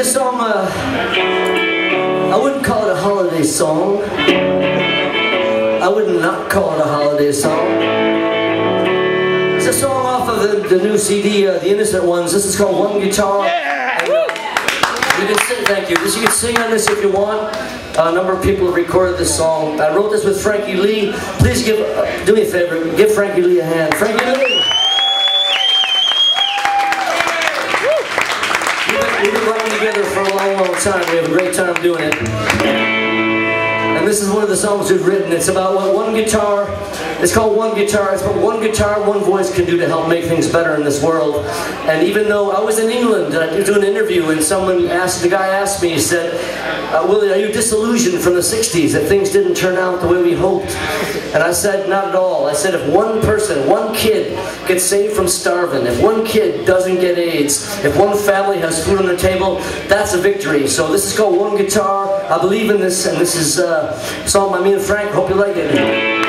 this song, uh, I wouldn't call it a holiday song. I would not call it a holiday song. It's a song off of the, the new CD, uh, The Innocent Ones. This is called One Guitar. Yeah! You can sing, thank you. You can sing on this if you want. a number of people have recorded this song. I wrote this with Frankie Lee. Please give, uh, do me a favor, give Frankie Lee a hand. Frankie Lee! Time. We have a great time doing it. This is one of the songs we've written. It's about what one guitar, it's called One Guitar. It's what one guitar, one voice can do to help make things better in this world. And even though I was in England, I did doing an interview and someone asked, the guy asked me, he said, uh, Willie, are you disillusioned from the 60s that things didn't turn out the way we hoped? And I said, not at all. I said, if one person, one kid gets saved from starving, if one kid doesn't get AIDS, if one family has food on their table, that's a victory. So this is called One Guitar. I believe in this, and this is uh, song by me and Frank. Hope you like it.